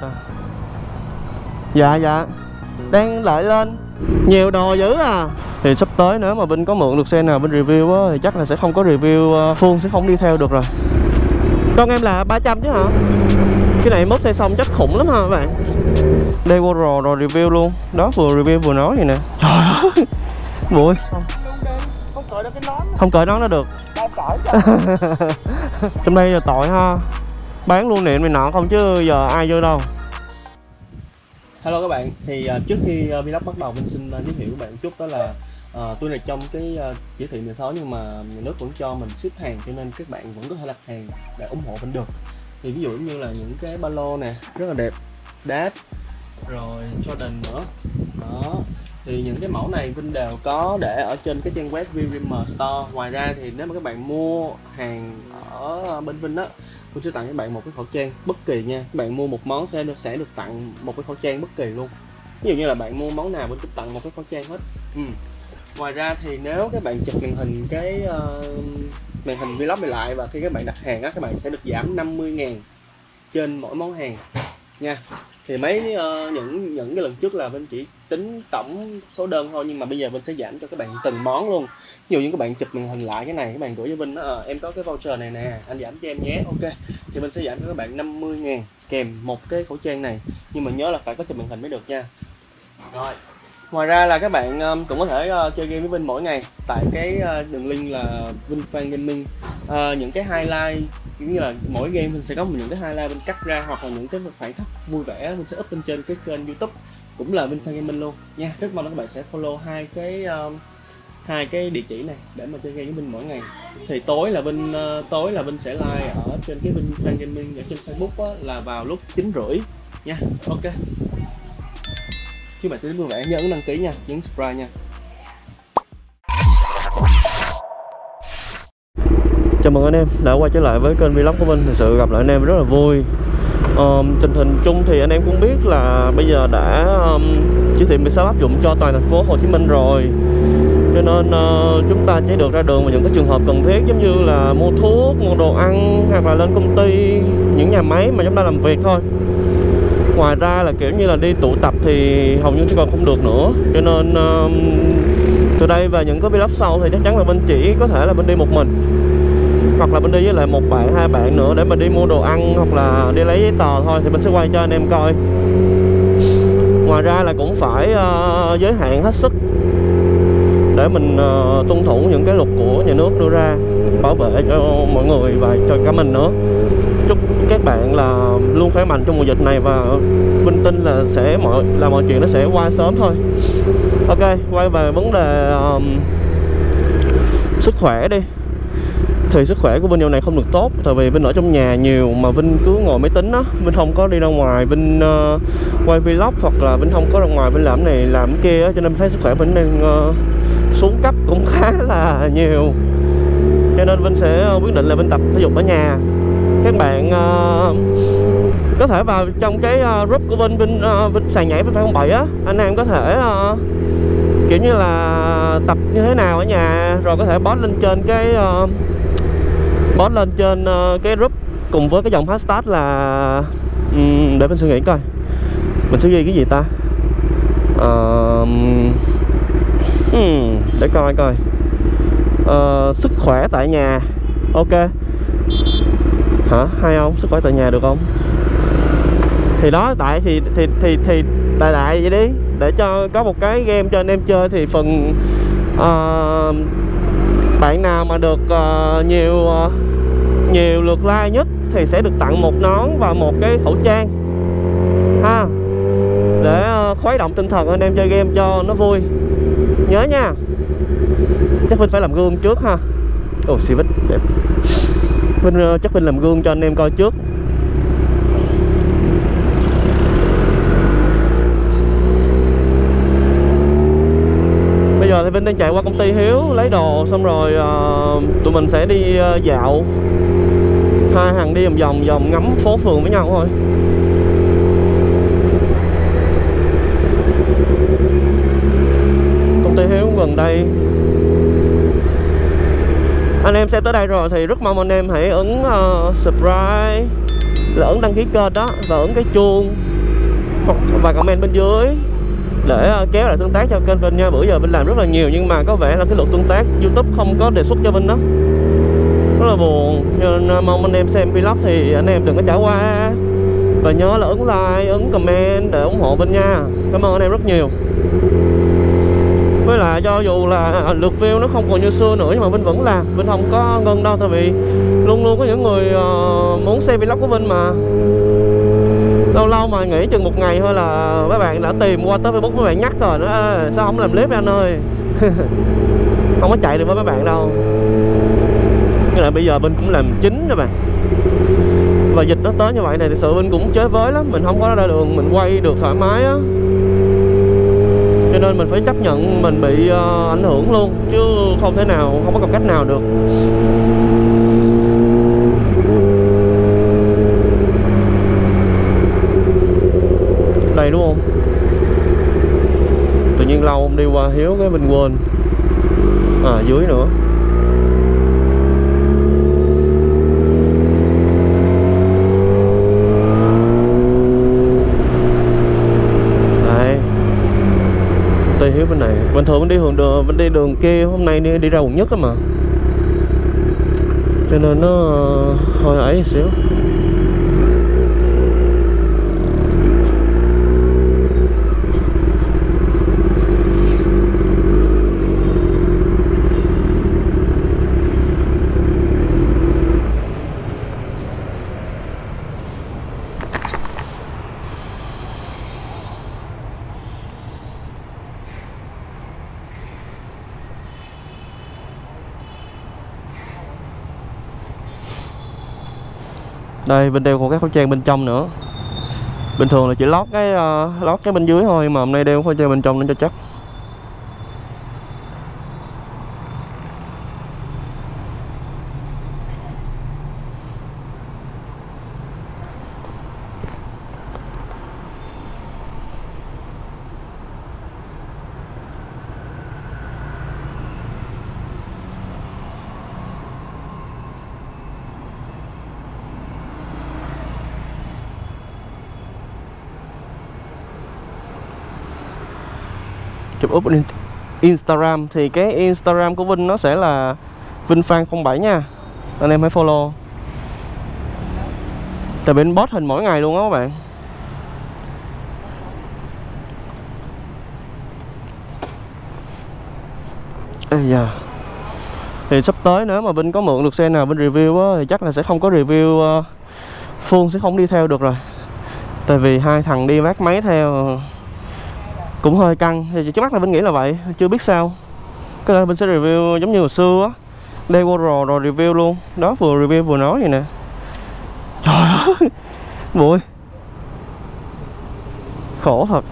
ta. Dạ dạ. Đang lợi lên. Nhiều đồ dữ à. Thì sắp tới nếu mà Vinh có mượn được xe nào Vinh review á thì chắc là sẽ không có review ờ, Phương sẽ không đi theo được rồi. Con em là 300 chứ hả? Cái này mốt xe xong chắc khủng lắm ha các bạn? Đây vô rồi rồi review luôn. Đó vừa review vừa nói vậy nè. Trời ơi. Bụi. Không cởi được cái nón. Không cởi nón nó được. Trong đây là tội ha bán luôn điện này nọ không chứ giờ ai vô đâu. Hello các bạn, thì uh, trước khi uh, vlog bắt đầu mình xin uh, giới thiệu các bạn một chút đó là uh, tôi là trong cái uh, chỉ thị 16 nhưng mà nhà nước vẫn cho mình ship hàng cho nên các bạn vẫn có thể đặt hàng để ủng hộ mình được. Thì ví dụ như là những cái ba lô nè rất là đẹp Dad rồi Jordan nữa. Đó thì những cái mẫu này Vinh đều có để ở trên cái trang web VRM Store. Ngoài ra thì nếu mà các bạn mua hàng ở bên Vinh á tôi sẽ tặng các bạn một cái khẩu trang bất kỳ nha. Các bạn mua một món sẽ được sẽ được tặng một cái khẩu trang bất kỳ luôn. Ví dụ như là bạn mua món nào mình cũng tặng một cái khẩu trang hết. Ừ. ngoài ra thì nếu các bạn chụp màn hình cái uh, màn hình vlog này lại và khi các bạn đặt hàng á các bạn sẽ được giảm 50 ngàn trên mỗi món hàng nha. Thì mấy uh, những những cái lần trước là bên chỉ tính tổng số đơn thôi nhưng mà bây giờ Vinh sẽ giảm cho các bạn từng món luôn. Ví dụ như các bạn chụp màn hình lại cái này các bạn gửi cho Vinh đó, à, em có cái voucher này nè anh giảm cho em nhé. Ok thì mình sẽ giảm cho các bạn 50 ngàn kèm một cái khẩu trang này. Nhưng mà nhớ là phải có chụp màn hình mới được nha. Rồi ngoài ra là các bạn um, cũng có thể uh, chơi game với Vinh mỗi ngày tại cái uh, đường link là Vinh Fan Gaming. Uh, những cái highlight cũng như là mỗi game mình sẽ có những cái highlight mình cắt ra hoặc là những cái khoảnh khắc vui vẻ mình sẽ up lên trên cái kênh YouTube cũng là Vinh Gaming luôn. Nha rất mong là các bạn sẽ follow hai cái um, hai cái địa chỉ này để mà chơi game với Vinh mỗi ngày. Thì tối là Vinh uh, ờ, tối là Vinh sẽ live ở trên cái Vinh Fan Gaming ở trên Facebook á, là vào lúc chín rưỡi. Nha ok. Các bạn sẽ đến vui vẻ. Nhớ đăng ký nha nhấn subscribe nha. Chào mừng anh em đã quay trở lại với kênh vlog của mình. Thực sự gặp lại anh em rất là vui um, tình hình chung thì anh em cũng biết là bây giờ đã um, chỉ thị 16 áp dụng cho toàn thành phố Hồ Chí Minh rồi. Cho nên uh, chúng ta chỉ được ra đường vào những cái trường hợp cần thiết giống như là mua thuốc mua đồ ăn hoặc là lên công ty những nhà máy mà chúng ta làm việc thôi. Ngoài ra là kiểu như là đi tụ tập thì hầu như chỉ còn không được nữa. Cho nên um, từ đây và những cái vlog sau thì chắc chắn là bên chỉ có thể là bên đi một mình hoặc là mình đi với lại một bạn hai bạn nữa để mình đi mua đồ ăn hoặc là đi lấy giấy tờ thôi thì mình sẽ quay cho anh em coi. Ngoài ra là cũng phải uh, giới hạn hết sức để mình uh, tuân thủ những cái luật của nhà nước đưa ra bảo vệ cho mọi người và cho cả mình nữa. Chúc các bạn là luôn khỏe mạnh trong mùa dịch này và vinh tin là sẽ mọi là mọi chuyện nó sẽ qua sớm thôi. Ok quay về vấn đề um, sức khỏe đi thì sức khỏe của Vinh dạo này không được tốt tại vì Vinh ở trong nhà nhiều mà Vinh cứ ngồi máy tính á. Vinh không có đi ra ngoài Vinh uh, quay vlog hoặc là Vinh không có ra ngoài Vinh làm này làm kia á cho nên thấy sức khỏe Vinh đang uh, xuống cấp cũng khá là nhiều. Cho nên Vinh sẽ ờ, quyết định là Vinh tập thể dục ở nhà. Các bạn uh, có thể vào trong cái uh, group của Vinh Vinh, uh, Vinh sàn nhảy Vinh phải không bảy á. Anh em có thể uh, kiểu như là tập như thế nào ở nhà rồi có thể post lên trên cái uh, post lên trên uh, cái group cùng với cái dòng hashtag là um, để mình suy nghĩ coi. Mình sẽ ghi cái gì ta? Uh, hmm, để coi coi. Uh, sức khỏe tại nhà ok. Hả? Hay không? Sức khỏe tại nhà được không? Thì đó tại thì thì thì thì đại đại vậy đi. Để cho có một cái game cho anh em chơi thì phần uh, bạn nào mà được uh, nhiều uh, nhiều lượt like nhất thì sẽ được tặng một nón và một cái khẩu trang. Ha. Để uh, khuấy động tinh thần anh em chơi game cho nó vui. Nhớ nha. Chắc mình phải làm gương trước ha. Ồ xì vít đẹp. Vinh uh, chắc Vinh làm gương cho anh em coi trước. Thì Vinh đang chạy qua công ty Hiếu lấy đồ xong rồi uh, tụi mình sẽ đi uh, dạo. Hai hàng đi vòng vòng vòng ngắm phố phường với nhau thôi. Công ty Hiếu gần đây. Anh em sẽ tới đây rồi thì rất mong anh em hãy ấn uh, subscribe là ấn đăng ký kênh đó và ấn cái chuông và comment bên dưới để ờ, kéo lại tương tác cho kênh Vinh nha. Bữa giờ Vinh làm rất là nhiều nhưng mà có vẻ là cái lượt tương tác YouTube không có đề xuất cho Vinh đó. Rất là buồn. Nên ờ, mong anh em xem vlog thì anh em đừng có trả qua. Và nhớ là ấn like ấn comment để ủng hộ Vinh nha. Cảm ơn anh em rất nhiều. Với lại cho dù là à, lượt view nó không còn như xưa nữa nhưng mà Vinh vẫn làm. Vinh không có ngưng đâu tại vì luôn luôn có những người uh, muốn xem vlog của Vinh mà lâu lâu mà nghỉ chừng một ngày thôi là mấy bạn đã tìm qua tới Facebook mấy bạn nhắc rồi nó sao không làm clip anh ơi? Không có chạy được với mấy bạn đâu. Cái là bây giờ bên cũng làm chính rồi bạn. Và dịch nó tới như vậy này thì sự bên cũng chế với lắm mình không có ra đường mình quay được thoải mái á. Cho nên mình phải chấp nhận mình bị uh, ảnh hưởng luôn chứ không thể nào không có cách nào được. Đây đúng không? Tự nhiên lâu không đi qua hiếu cái mình quên. À dưới nữa. Đây tây hiếu bên này. Bình thường mình đi đường đường, mình đi đường kia, hôm nay đi đi ra quận nhất á mà. Cho nên nó hơi ấy xíu. Đây bên đeo còn cái khẩu trang bên trong nữa. Bình thường là chỉ lót cái uh, lót cái bên dưới thôi mà hôm nay đeo khẩu trang bên trong nó cho chắc. Chụp up lên Instagram thì cái Instagram của Vinh nó sẽ là Vinh Phan 07 nha. Anh em hãy follow. Tại bên post hình mỗi ngày luôn á các bạn. Ây da. Thì sắp tới nếu mà Vinh có mượn được xe nào Vinh review á, thì chắc là sẽ không có review ờ, uh, Phương sẽ không đi theo được rồi. Tại vì hai thằng đi vác máy theo cũng hơi căng, thì trước mắt là mình nghĩ là vậy, chưa biết sao. Cái này mình sẽ review giống như hồi xưa á. Đây qua rồi rồi review luôn. Đó, vừa review vừa nói vậy nè. Trời ơi, bụi. Khổ thật.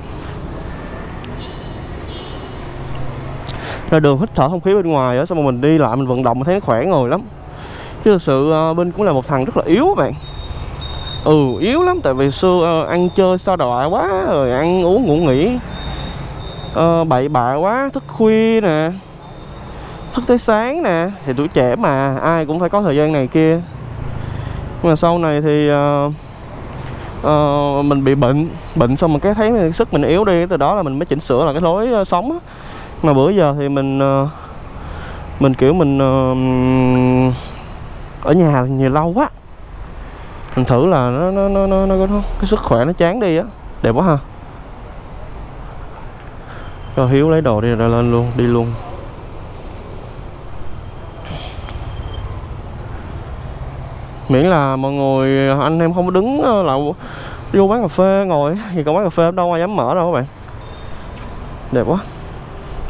Ra đường hít thở không khí bên ngoài á, xong rồi mình đi lại, mình vận động, mình thấy nó khỏe ngồi lắm. Chứ thực sự ờ, bên cũng là một thằng rất là yếu các bạn. Ừ yếu lắm, tại vì xưa ờ, ăn chơi sao đọa quá, rồi ăn uống ngủ nghỉ uh, bậy bạ quá thức khuya nè thức tới sáng nè thì tuổi trẻ mà ai cũng phải có thời gian này kia. Nhưng mà sau này thì uh, uh, mình bị bệnh bệnh xong mình cái thấy sức mình yếu đi từ đó là mình mới chỉnh sửa là cái lối uh, sống á. Mà bữa giờ thì mình uh, mình kiểu mình uh, ở nhà nhiều lâu quá. Mình thử là nó nó nó nó, nó, nó cái sức khỏe nó chán đi á. Đẹp quá ha cho hiếu lấy đồ đi, rồi lên luôn, đi luôn. Miễn là mọi người, anh em không có đứng ờ, là vô quán cà phê ngồi, thì có quán cà phê đâu ai dám mở đâu các bạn. Đẹp quá.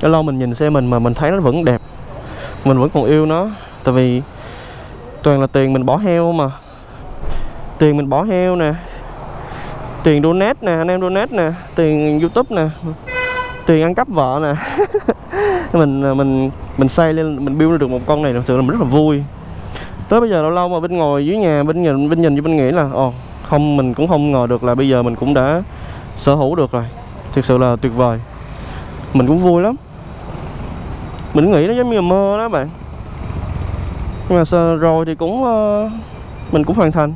Cái lâu mình nhìn xe mình mà mình thấy nó vẫn đẹp. Mình vẫn còn yêu nó, tại vì toàn là tiền mình bỏ heo mà. Tiền mình bỏ heo nè. Tiền donate nè, anh em donate nè. Tiền youtube nè tiền ăn cắp vợ nè. Mình à, mình mình xây lên mình build được một con này thật sự là mình rất là vui. Tới bây giờ lâu lâu mà bên ngồi dưới nhà bên nhìn bên nhìn với bên nghĩ là ồ không mình cũng không ngờ được là bây giờ mình cũng đã sở hữu được rồi. Thực sự là tuyệt vời. Mình cũng vui lắm. Mình nghĩ nó giống như là mơ đó bạn. Nhưng mà rồi thì cũng uh, mình cũng hoàn thành.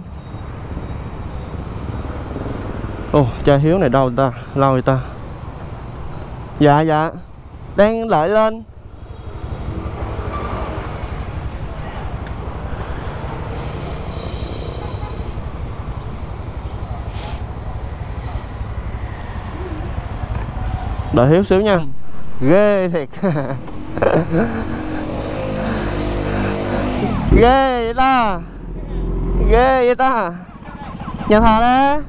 Ồ cha hiếu này đâu ta lâu người ta dạ dạ. Đang lợi lên. Đợi hiếu xíu nha. Ghê thiệt. Ghê vậy ta. Ghê vậy ta. Nhà thờ đó.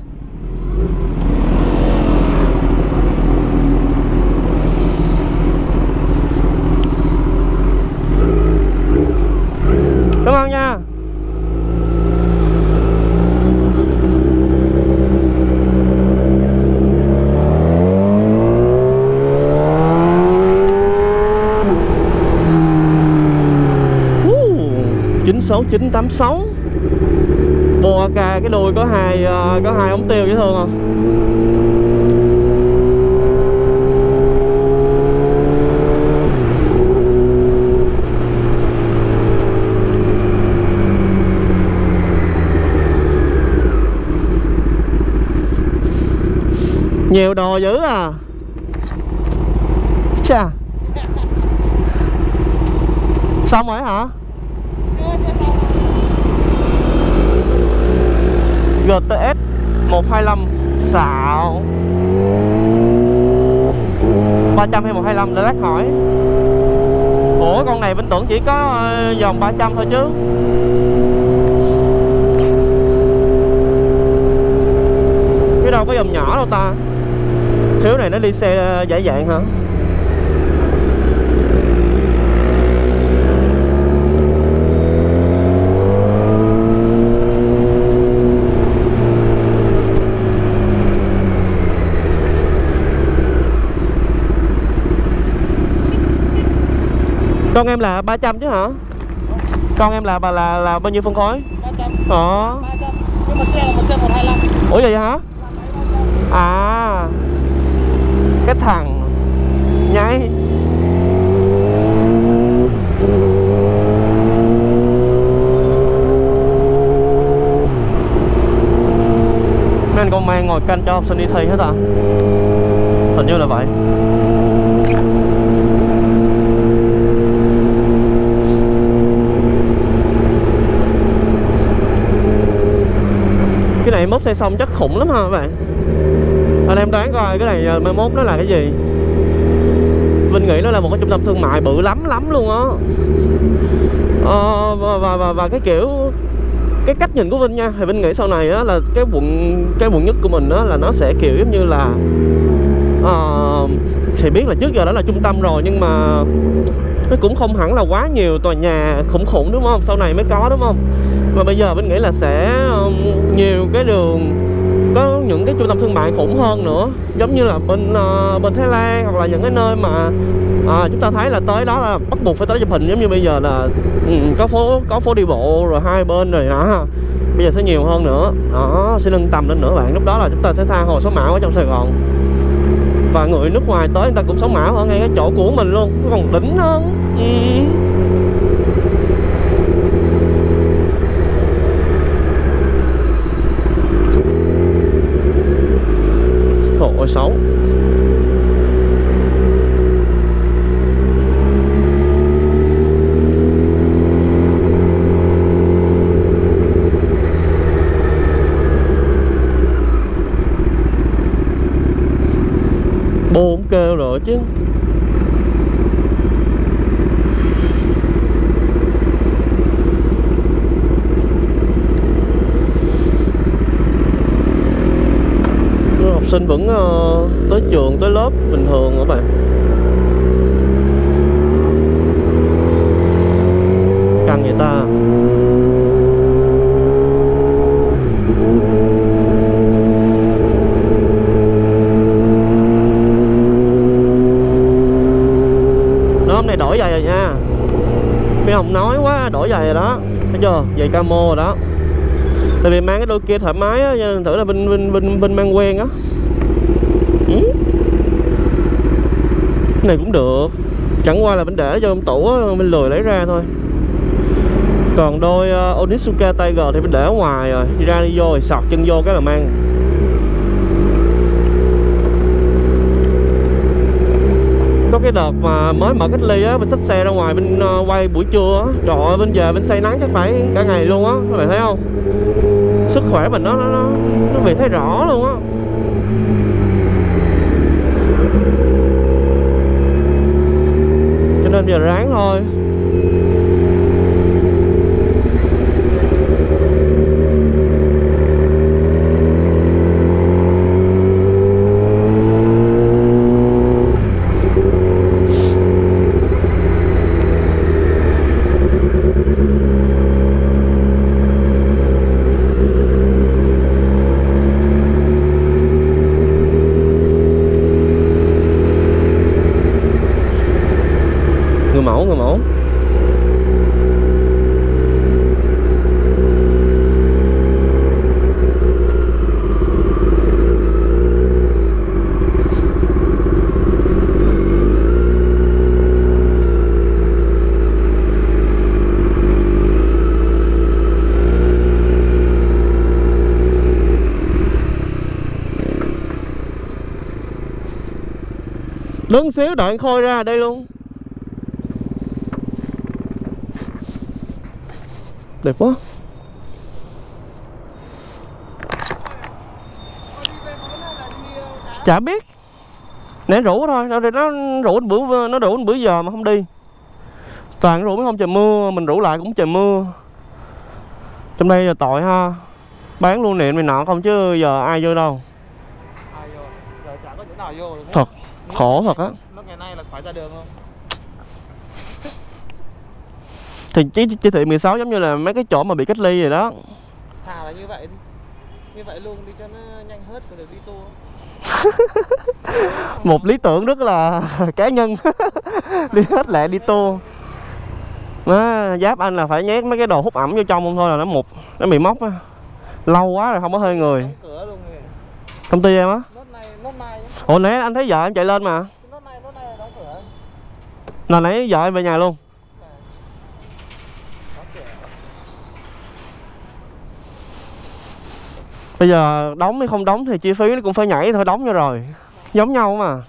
66986 bò cà cái đùi có hai à, có hai ống tiêu dễ thương không? Nhiều đồ dữ à. Chà. Xong rồi hả? GTS 125 xạo. 300 hay 125 để lát hỏi. Ủa con này Vinh tưởng chỉ có ờ, dòng 300 thôi chứ. Chứ đâu có dòng nhỏ đâu ta? Thiếu này nó đi xe ờ, giải dạng hả? Con em là 300 chứ hả? Con em là bà là là bao nhiêu phân khối? 300 Ờ. 300 nhưng mà xe là một xe 125 Ủa vậy hả? À. Cái thằng nháy. Mấy anh công an ngồi canh cho học sinh đi thi hết à? Hình như là vậy. Này mốt xây xong chắc khủng lắm ha các bạn. Anh em đoán coi cái này ờ, mai mốt nó là cái gì? Vinh nghĩ nó là một cái trung tâm thương mại bự lắm lắm luôn á. Ờ, và, và, và, và cái kiểu cái cách nhìn của Vinh nha thì Vinh nghĩ sau này á là cái quận cái quận nhất của mình á là nó sẽ kiểu giống như là uh, thì biết là trước giờ đó là trung tâm rồi nhưng mà nó cũng không hẳn là quá nhiều tòa nhà khủng khủng đúng không? Sau này mới có đúng không? Và bây giờ Vinh nghĩ là sẽ nhiều cái đường có những cái trung tâm thương mại khủng hơn nữa. Giống như là bên uh, bên Thái Lan hoặc là những cái nơi mà à, chúng ta thấy là tới đó là bắt buộc phải tới chụp hình. Giống như bây giờ là ừ, có phố có phố đi bộ rồi hai bên rồi đó. Bây giờ sẽ nhiều hơn nữa. Đó sẽ nâng tầm lên nữa bạn. Lúc đó là chúng ta sẽ tha hồ số mão ở trong Sài Gòn. Và người nước ngoài tới người ta cũng sống mão ở ngay cái chỗ của mình luôn. Còn đỉnh hơn. Ừ. 6 Bô cũng kêu rồi chứ Nhưng học sinh vẫn ờ, tới trường tới lớp bình thường các bạn? Căng vậy ta. Nó hôm nay đổi giày rồi nha. Phi Hồng nói quá đổi giày rồi đó. Thấy chưa? Giày camo rồi đó. Tại vì mang cái đôi kia thoải mái á thử là Vinh Vinh Vinh Vinh mang quen á. Ừ. Cái này cũng được. Chẳng qua là mình để cho trong tủ mình lười lấy ra thôi. Còn đôi uh, Onitsuka Tiger thì mình để ở ngoài rồi. Đi ra đi vô rồi sọt chân vô cái là mang. Có cái đợt mà mới mở cách ly á mình xách xe ra ngoài mình uh, ờ, quay buổi trưa á. Trời ơi bên về bên say nắng chắc phải cả ngày luôn á các bạn thấy không? Sức khỏe mình nó nó nó, nó thấy rõ luôn á. Cho nên giờ ráng thôi người mẫu người mẫu đứng xíu đợi khôi ra đây luôn. Đẹp quá. Chả biết. Nãy rủ thôi nó nó rủ bữa nó rủ bữa giờ mà không đi. Toàn rủ mấy hôm trời mưa mình rủ lại cũng trời mưa. Trong đây là tội ha. Bán luôn niệm này nọ không chứ giờ ai vô đâu. Thật, khổ thật á. Lúc ngày nay là khỏi ra đường không? thì chỉ chỉ thị 16 giống như là mấy cái chỗ mà bị cách ly rồi đó Thà là như vậy đi. Như vậy luôn đi cho nó nhanh hết còn được đi tour. một lý tưởng rất là cá nhân đi hết lẹ đi tour nó giáp anh là phải nhét mấy cái đồ hút ẩm vô trong không thôi là nó mục nó bị móc á lâu quá rồi không có hơi người Đóng cửa luôn kìa. công ty em á Nốt này, nốt mai. Ủa nãy anh thấy vợ em chạy lên mà là nãy vợ em về nhà luôn bây giờ đóng hay không đóng thì chi phí nó cũng phải nhảy thôi đóng cho rồi giống nhau mà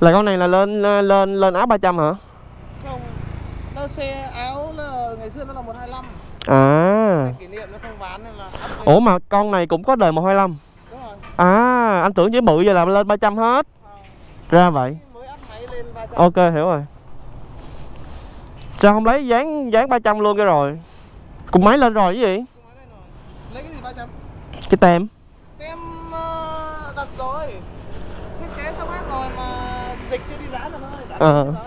là con này là lên lên lên áo 300 hả Không. Nó xe áo là ngày xưa nó là 125. à Xe kỷ niệm nó không bán nên là ủa mà con này cũng có đời 125 Đúng rồi. À anh tưởng với bự giờ là lên 300 hết Không. ra vậy Mới up máy lên 300. ok hiểu rồi sao không lấy dán dán 300 luôn cái rồi cùng máy lên rồi cái gì. Lấy cái gì 300? cái tem Tem ờ, đặt rồi. Thiết kế xong hết rồi mà dịch chưa đi dán được thôi. Dán Ờ. hết rồi.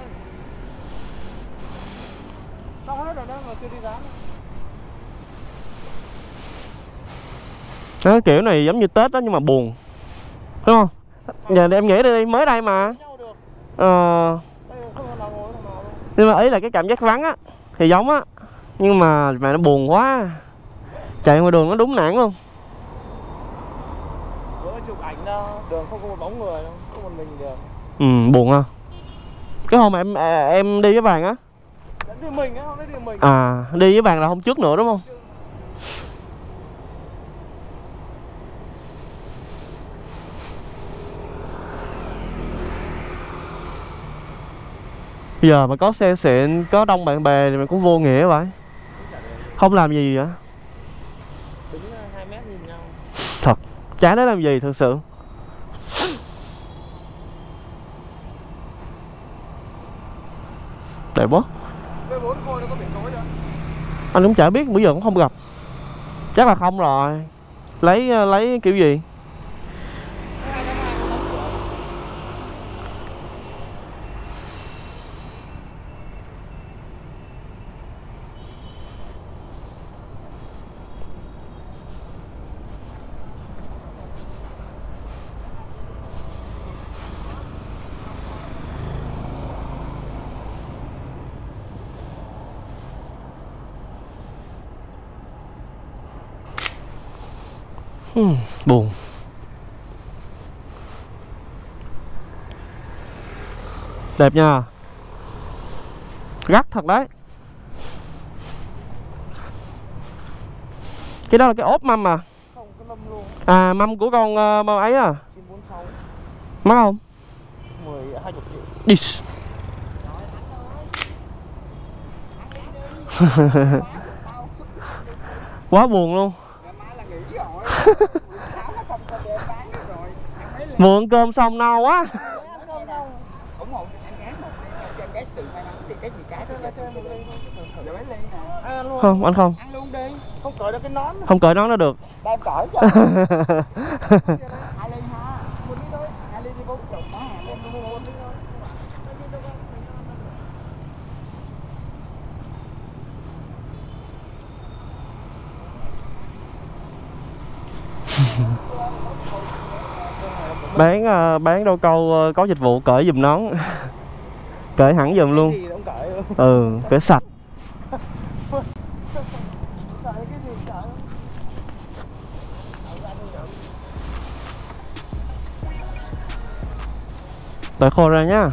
Xong hết rồi đó mà chưa đi dán. Đó, kiểu này giống như tết đó nhưng mà buồn. Đúng không? Giờ em nghĩ đi mới đây mà. Ờ. Nhưng mà ý là cái cảm giác vắng á thì giống á. Nhưng mà mà nó buồn quá. Chạy ngoài đường nó đúng nản luôn. Bữa chụp ảnh đâu, đường không có một bóng người đâu, có một mình đường. ừ buồn ha cái hôm mà em à, em đi với bạn á. Đi mình á, đấy đi mình. à đi với bạn là hôm trước nữa đúng không Bây giờ mà có xe xịn, có đông bạn bè thì mình cũng vô nghĩa vậy. Không làm gì vậy? Đứng 2 mét nhìn nhau. thật chán đấy làm gì thực sự. Đẹp quá. Anh cũng chả biết, bữa giờ cũng không gặp. Chắc là không rồi. Lấy ờ, lấy kiểu gì 282 nó đóng cửa. Hmm, buồn. Đẹp nha. Gắt thật đấy. Cái đó là cái ốp mâm mà Không, cái lâm luôn. à mâm của con mâm ấy à? 946. mắc không? 10 20 triệu. Đi quá buồn luôn ăn cơm xong no quá. Ủng hộ sự may mắn thì cái gì cái không anh không không cởi được cái nón. Không cởi nón nó được. Đem cởi cho hai ly ha một ly thôi hai ly đi bốn chục má hàng đem luôn một ly thôi bán à, bán đâu câu à, có dịch vụ cởi giùm nón. Cởi hẳn giùm luôn. Ừ cởi sạch. Cởi khô ra nhá